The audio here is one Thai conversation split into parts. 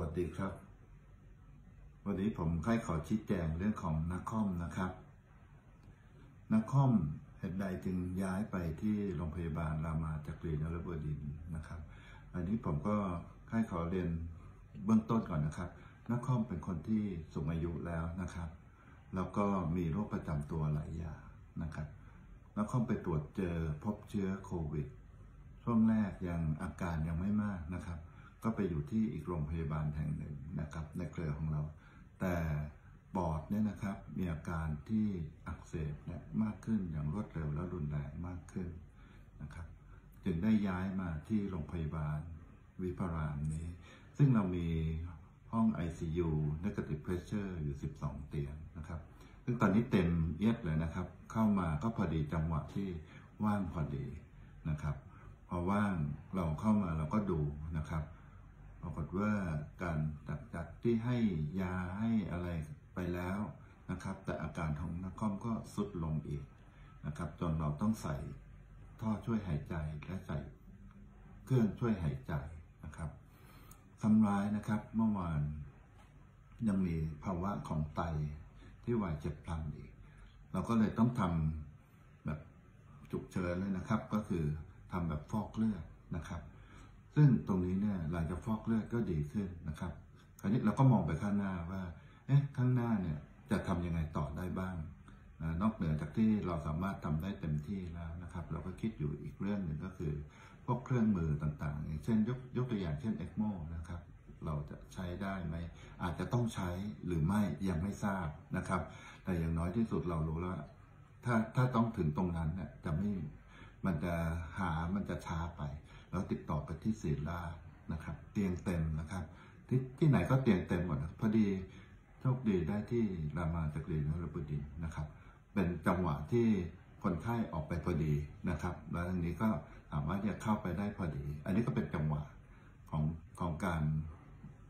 วัสดีครับ วันนี้ผมค่อยขอชี้แจงเรื่องของนักคอมนะครับ นักคอมเหตุใดจึงย้ายไปที่โรงพยาบาลรามาจักรีนรบดินทร์นะครับ อันนี้ผมก็ค่อยขอเรียนเบื้องต้นก่อนนะครับ นักคอมเป็นคนที่สูงอายุแล้วนะครับ แล้วก็มีโรคประจำตัวหลายอย่างนะครับ นักคอมไปตรวจเจอพบเชื้อโควิดช่วงแรกยังอาการยังไม่มาก ก็ไปอยู่ที่อีกโรงพยาบาลแห่งหนึ่งนะครับในเครือของเรา แต่ปอดเนี่ยนะครับมีอาการที่อักเสบเนี่ยมากขึ้นอย่างรวดเร็วและรุนแรงมากขึ้นนะครับจึงได้ย้ายมาที่โรงพยาบาลวิพารามนี้ ซึ่งเรามีห้อง ICU negative pressure อยู่ 12 เตียงนะครับ ซึ่งตอนนี้เต็มเอียดเลยนะครับ เข้ามาก็พอดีจังหวะที่ว่างพอดีนะครับ พอว่างเราเข้ามาเราก็ดูนะครับ ปรากฏว่าการจากจากที่ให้ยาให้อะไรไปแล้วนะครับ แต่อาการของนักคอมก็สุดลงอีกนะครับ จนเราต้องใส่ท่อช่วยหายใจและใส่เครื่องช่วยหายใจนะครับทำร้ายนะครับเมื่อวานยังมีภาวะของไตที่วายเจ็บพลันอีก เราก็เลยต้องทำแบบฉุกเฉินเลยนะครับ ก็คือทำแบบฟอกเลือดนะครับ ซึ่งตรงนี้เนี่ยหลังจากฟอกเลือดก็ดีขึ้นนะครับ คราวนี้เราก็มองไปข้างหน้าว่า เอ๊ะ ข้างหน้าเนี่ยจะทำยังไงต่อได้บ้างนะนอกเหนือจากที่เราสามารถทำได้เต็มที่แล้วนะครับ เราก็คิดอยู่อีกเรื่องหนึ่งก็คือ พวกเครื่องมือต่างๆอย่างเช่นยกยกตัวอย่างเช่น ECMO นะครับ เราจะใช้ได้ไหม อาจจะต้องใช้หรือไม่ยังไม่ทราบนะครับ แต่อย่างน้อยที่สุดเรารู้แล้วถ้าถ้าต้องถึงตรงนั้นเนี่ยจะไม่ มันจะหามันจะช้าไป แล้วติดต่อไปที่ศิลานะครับ เตียงเต็มนะครับ ที่ที่ไหนก็เตียงเต็มหมดพอดีโชคดีได้ที่รามาจักรีนรบดินทร์นะครับ เป็นจังหวะที่คนไข้ออกไปพอดีนะครับ แล้วอันนี้ก็สามารถจะเข้าไปได้พอดี อันนี้ก็เป็นจังหวะของของการ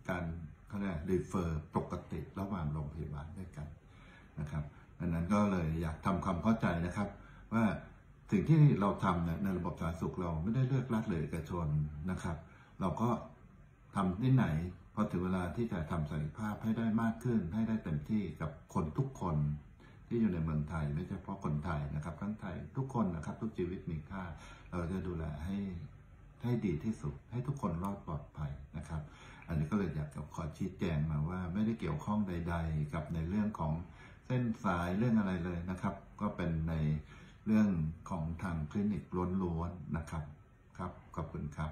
การเขาเรียกรีเฟอร์ปกติระหว่างโรงพยาบาลด้วยกันนะครับดังนั้นก็เลยอยากทำความเข้าใจนะครับว่า สิ่งที่เราทำเนี่ยในระบบสาธารณสุขเราไม่ได้เลือกรัฐเลยเอกชนนะครับ เราก็ทำที่ไหนพอถึงเวลาที่จะทำศักยภาพให้ได้มากขึ้น ให้ได้เต็มที่กับคนทุกคนที่อยู่ในเมืองไทย ไม่ใช่เฉพาะคนไทยนะครับทั้งไทยทุกคนนะครับ ทุกชีวิตมีค่า เราจะดูแลให้ให้ดีที่สุด ให้ทุกคนรอดปลอดภัยนะครับ อันนี้ก็เลยอยากจะขอชี้แจงมาว่าไม่ได้เกี่ยวข้องใด ๆ กับในเรื่องของเส้นสายเรื่องอะไรเลยนะครับ ก็เป็นใน เรื่องของทางคลินิกล้วนๆนะครับ ครับ ขอบคุณครับ